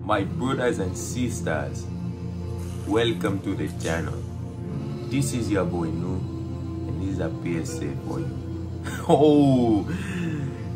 my brothers and sisters, welcome to the channel. This is your boy Nu, and this is a PSA for you. oh,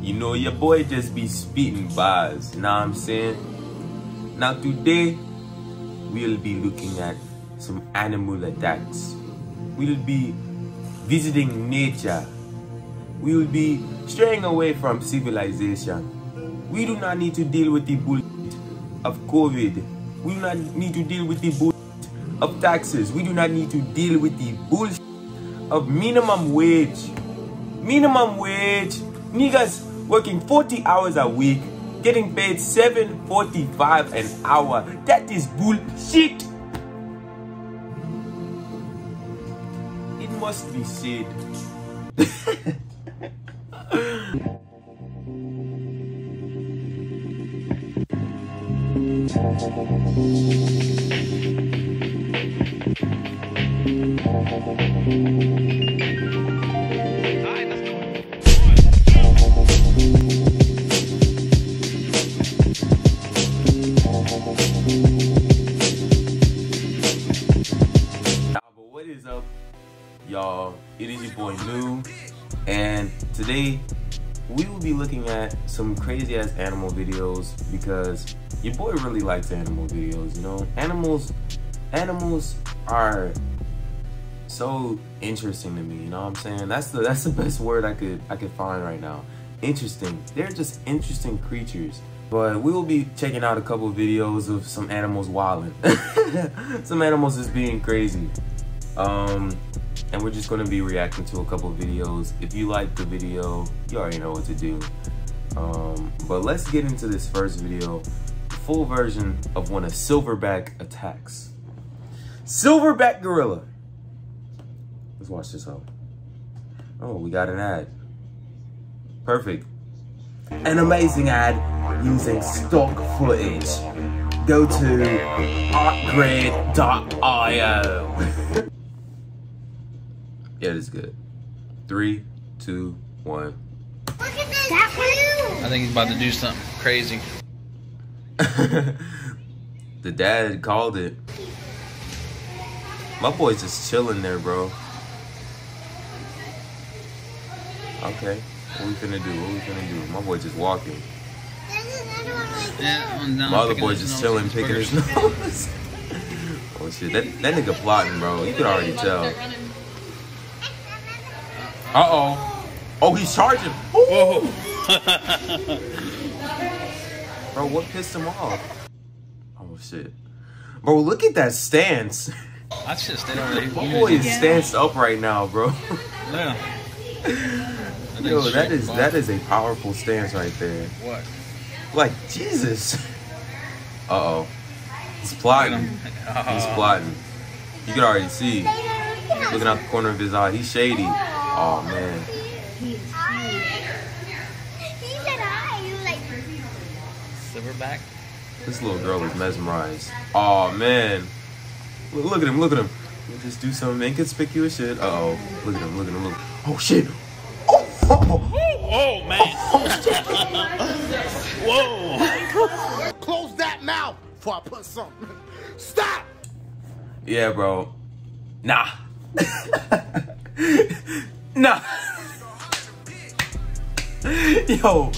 you know your boy just be spitting bars, what I'm saying? Now today, we'll be looking at some animal attacks. We'll be visiting nature. We'll be straying away from civilization. We do not need to deal with the bullshit of COVID. We do not need to deal with the bullshit of taxes. We do not need to deal with the bullshit of minimum wage. Minimum wage. Niggas working 40 hours a week, getting paid 7.45 an hour. That is bullshit. It must be said. y'all? It is your boy Nu, and today we will be looking at some crazy ass animal videos because your boy really likes animal videos. You know, animals, animals are so interesting to me. You know what I'm saying? That's the that's the best word I could I could find right now. Interesting. They're just interesting creatures. But we will be checking out a couple videos of some animals wilding. some animals is being crazy. Um, and we're just gonna be reacting to a couple videos. If you like the video, you already know what to do. Um, but let's get into this first video, full version of when a silverback attacks. Silverback gorilla. Let's watch this out. Oh, we got an ad. Perfect. An amazing ad using stock footage. Go to artgrid.io. yeah, it is good. Three, two, one. Look at this that I think he's about to do something crazy. the dad called it. My boy's just chilling there, bro. Okay, what we finna do? What we finna do? My boy just walking. There's another Yeah, I'm My other picking boy just chilling, picking his nose. oh shit, that, that nigga plotting, bro. You could already tell. Uh oh. Oh, he's charging. Ooh. bro, what pissed him off? Oh shit. Bro, look at that stance. That's should stay over there. My boy is stanced up right now, bro. Yeah. That Yo, that is that is a powerful stance right there. What? Like Jesus. Uh oh. He's plotting. He's plotting. You can already see. Looking out the corner of his eye. He's shady. Oh man. He said hi. You like Silverback? This little girl is mesmerized. Oh man. Look, look at him, look at him. He'll just do some inconspicuous shit. Uh oh. Look at him, look at him, look. Oh shit. Oh, oh, oh. Oh, man. Whoa. Close that mouth before I put something. Stop! Yeah, bro. Nah. nah. yo,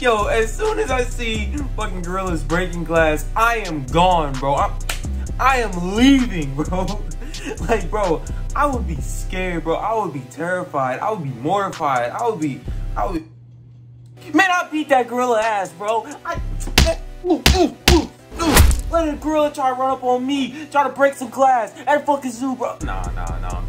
yo, as soon as I see fucking gorillas breaking glass, I am gone, bro. I'm, I am leaving, bro. like, bro, I would be scared, bro. I would be terrified. I would be mortified. I would be, I would. Man, I beat that gorilla ass, bro. I. Ooh, ooh, ooh, ooh. Let a gorilla try to run up on me, try to break some glass at fucking zoo, bro. Nah, nah, nah.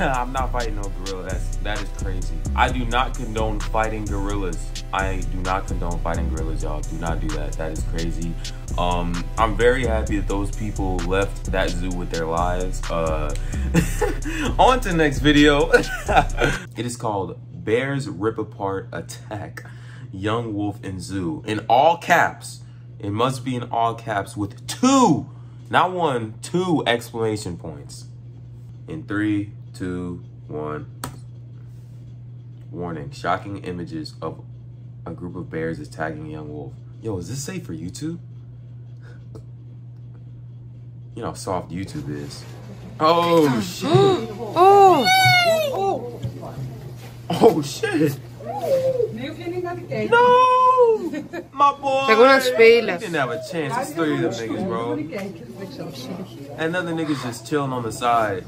I'm not fighting no gorilla. That's that is crazy. I do not condone fighting gorillas. I do not condone fighting gorillas, y'all. Do not do that. That is crazy. Um, I'm very happy that those people left that zoo with their lives. Uh, on to the next video. it is called Bears Rip Apart Attack Young Wolf in Zoo. In all caps. It must be in all caps with two, not one, two exclamation points. In three, two, one. Warning, shocking images of a group of bears attacking a young wolf. Yo, is this safe for YouTube? You know how soft YouTube is. Oh shit. Oh! Oh shit. No! My boy! Pegou nas He pelas. didn't have a chance. It's three of them niggas, bro. And other niggas just chilling on the side.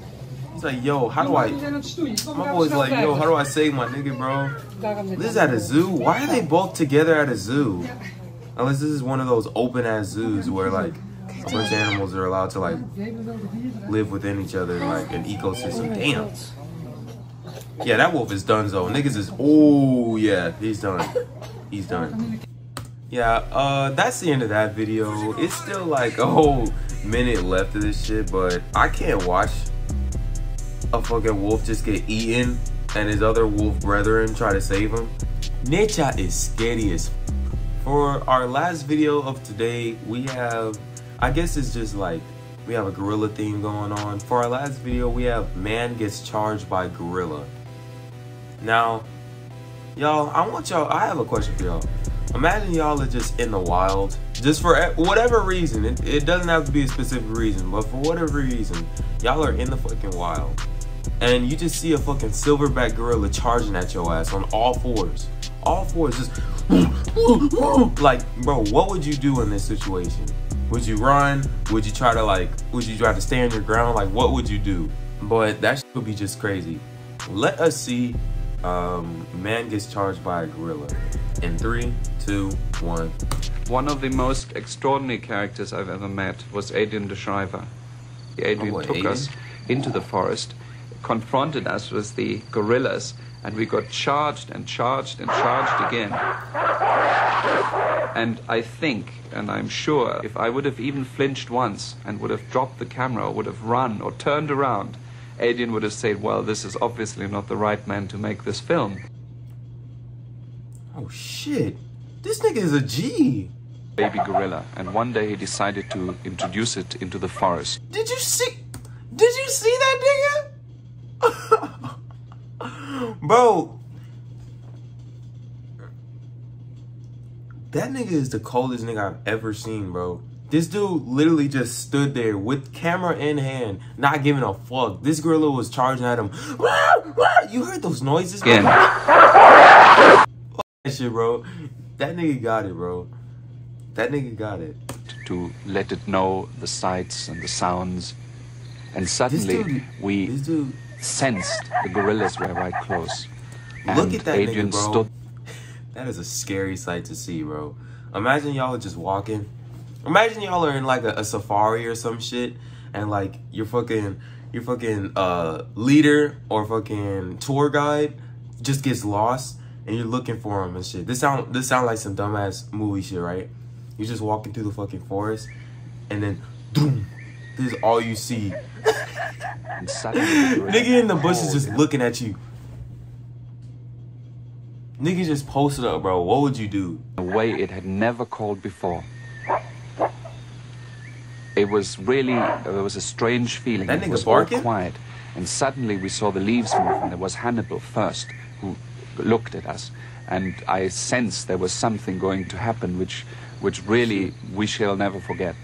He's like, yo, how do I... My boy's like, yo, how do I save my nigga, bro? This is at a zoo? Why are they both together at a zoo? Unless this is one of those open-ass zoos where, like, a bunch of animals are allowed to, like, live within each other like, an ecosystem. Damn. Yeah, that wolf is done, though. Niggas is... Oh, yeah, he's done. He's done. Yeah, uh, that's the end of that video. It's still, like, a whole minute left of this shit, but I can't watch a fucking wolf just get eaten and his other wolf brethren try to save him. Nature is scary as For our last video of today, we have, I guess it's just like, we have a gorilla theme going on. For our last video, we have man gets charged by gorilla. Now, y'all, I want y'all, I have a question for y'all. Imagine y'all are just in the wild, just for whatever reason. It, it doesn't have to be a specific reason, but for whatever reason, y'all are in the fucking wild. And you just see a fucking silverback gorilla charging at your ass on all fours. All fours, just like, bro, what would you do in this situation? Would you run? Would you try to like, would you try to stay on your ground? Like, what would you do? But that would be just crazy. Let us see um, man gets charged by a gorilla. In three, two, one. One of the most extraordinary characters I've ever met was Adrian Deschryver. Adrian boy, took Adrian. us into the forest, confronted us with the gorillas, and we got charged and charged and charged again. And I think, and I'm sure, if I would have even flinched once and would have dropped the camera or would have run or turned around, Adrian would have said, Well, this is obviously not the right man to make this film. Oh shit. This nigga is a G. Baby gorilla. And one day he decided to introduce it into the forest. Did you see? Did you see that nigga? Bro. That nigga is the coldest nigga I've ever seen, bro. This dude literally just stood there with camera in hand, not giving a fuck. This gorilla was charging at him. You heard those noises? Again. That shit, bro. That nigga got it, bro. That nigga got it. to let it know the sights and the sounds. And suddenly dude, we this dude, sensed the gorillas were right close. Look And at that Adrian nigga, bro. stood That is a scary sight to see, bro. Imagine y'all are just walking. Imagine y'all are in like a, a safari or some shit, and like your fucking your fucking uh leader or fucking tour guide just gets lost, and you're looking for him and shit. This sound this sound like some dumbass movie shit, right? You're just walking through the fucking forest, and then, boom, this is all you see. And suddenly the gorilla Nigga in the bushes just looking at you. Nigga just posted up, bro. What would you do? in a way it had never called before. It was really, uh, it was a strange feeling. That it was barking? all quiet. And suddenly we saw the leaves move, and there was Hannibal first, who looked at us. And I sensed there was something going to happen, which, which really we shall never forget.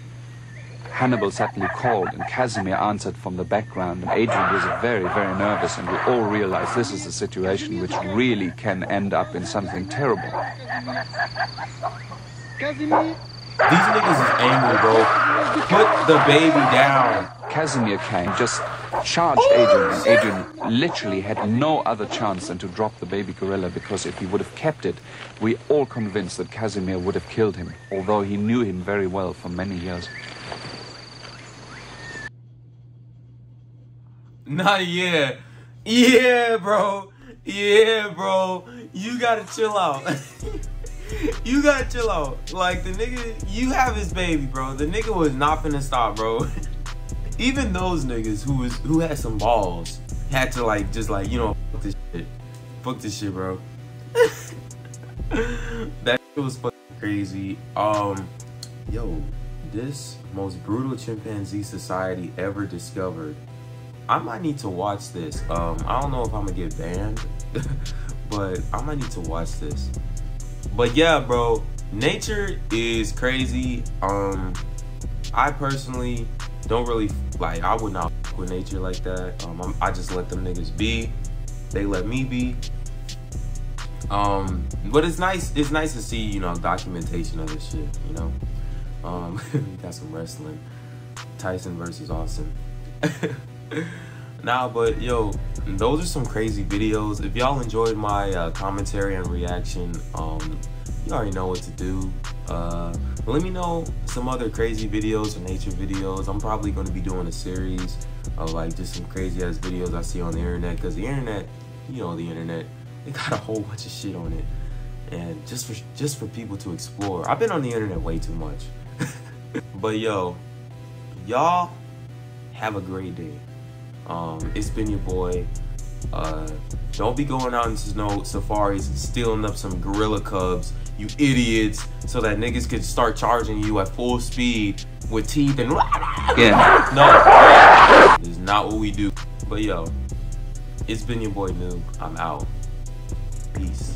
Hannibal suddenly called, and Casimir answered from the background. And Adrian was very, very nervous, and we all realized this is a situation which really can end up in something terrible. These niggas is angry, bro. Put the baby down. Casimir came, just charged Adrian, and Adrian literally had no other chance than to drop the baby gorilla because if he would have kept it, we all convinced that Casimir would have killed him, although he knew him very well for many years. Nah, yeah. Yeah, bro. Yeah, bro. You gotta chill out. you gotta chill out. Like, the nigga, you have his baby, bro. The nigga was not finna stop, bro. Even those niggas who was who had some balls had to like just like, you know, fuck this shit. Fuck this shit, bro. that shit was crazy. Um, yo, this most brutal chimpanzee society ever discovered. I might need to watch this. Um, I don't know if I'm gonna get banned, but I might need to watch this. But yeah, bro, nature is crazy. Um, I personally don't really like. I would not with nature like that. Um, I just let them niggas be. They let me be. Um, but it's nice. It's nice to see you know documentation of this shit. You know, um, got some wrestling. Tyson versus Austin. nah, but yo, those are some crazy videos. If y'all enjoyed my uh, commentary and reaction, um, you already know what to do. Uh, let me know some other crazy videos or nature videos. I'm probably going to be doing a series of like just some crazy ass videos I see on the internet because the internet, you know, the internet, it got a whole bunch of shit on it, and just for just for people to explore. I've been on the internet way too much, but yo, y'all have a great day. Um, it's been your boy. Uh, don't be going out into no safaris and stealing up some gorilla cubs, you idiots, so that niggas could start charging you at full speed with teeth and Yeah. no, this is not what we do. But yo, it's been your boy Noob. I'm out. Peace.